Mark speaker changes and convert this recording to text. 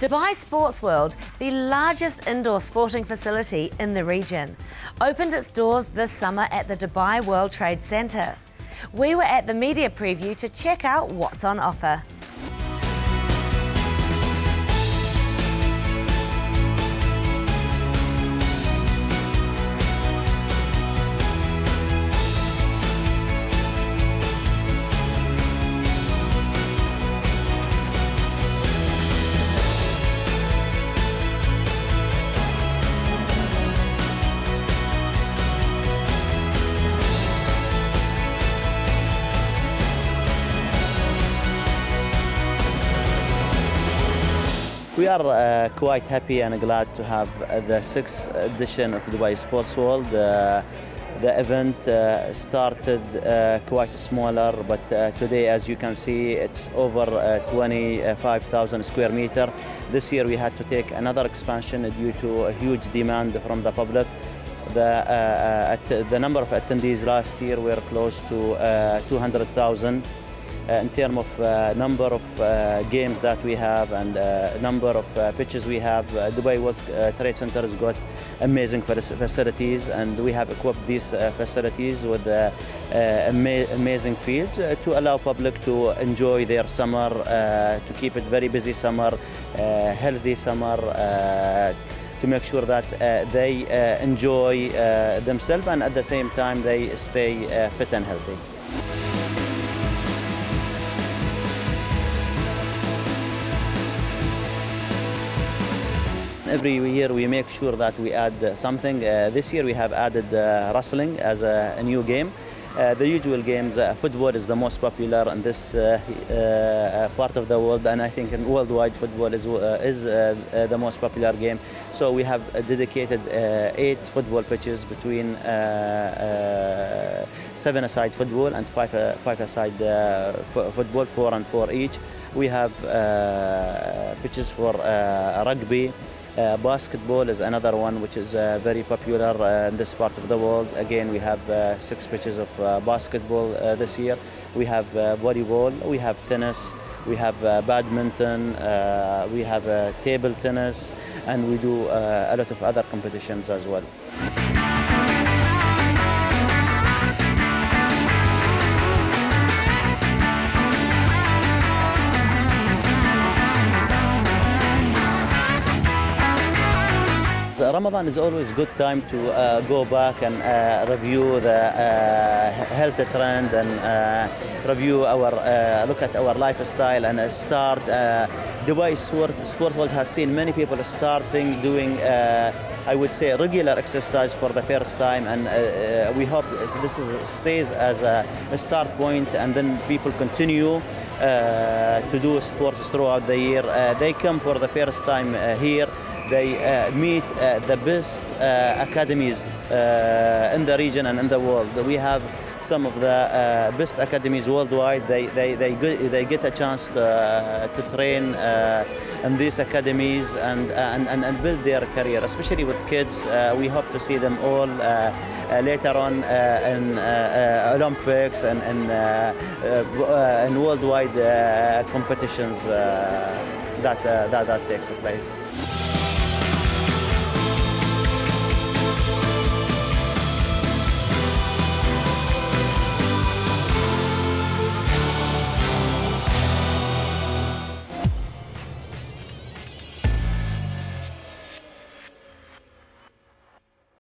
Speaker 1: Dubai Sports World, the largest indoor sporting facility in the region, opened its doors this summer at the Dubai World Trade Centre. We were at the media preview to check out what's on offer.
Speaker 2: We are uh, quite happy and glad to have uh, the sixth edition of Dubai Sports World. Uh, the event uh, started uh, quite smaller, but uh, today, as you can see, it's over 25,000 square meter. This year, we had to take another expansion due to a huge demand from the public. The, the number of attendees last year were close to 200,000. Uh, in terms of uh, number of uh, games that we have and number of pitches we have. Dubai World Trade Center has got amazing facilities and we have equipped these facilities with ama amazing fields to allow public to enjoy their summer, to keep it very busy summer, healthy summer, to make sure that uh, they uh, enjoy uh, themselves and at the same time they stay fit and healthy. Every year we make sure that we add uh, something. Uh, this year we have added uh, wrestling as a, a new game. Uh, the usual games, uh, football is the most popular in this uh, uh, uh part of the world, and I think in worldwide football is, uh, is the most popular game. So we have dedicated eight football pitches between seven-a-side football and five-a-side football, four and four each. We have pitches for rugby, uh, basketball is another one which is uh, very popular uh, in this part of the world. Again, we have uh, six pitches of uh, basketball uh, this year. We have volleyball, we have tennis, we have badminton, we have table tennis, and we do a lot of other competitions as well. Ramadan is always a good time to uh, go back and uh, review the uh, health trend and uh, review our, uh, look at our lifestyle and uh, start. Dubai Sport World has seen many people starting doing, I would say, regular exercise for the first time and we hope this is, stays as a, a start point and then people continue uh, to do sports throughout the year. Uh, they come for the first time uh, here they uh, meet uh, the best uh, academies uh, in the region and in the world. We have some of the uh, best academies worldwide. They, they, they, they get a chance to, uh, to train in these academies and, and, and, build their career, especially with kids. we hope to see them all later on in Olympics and, and in worldwide competitions that, that, that takes place.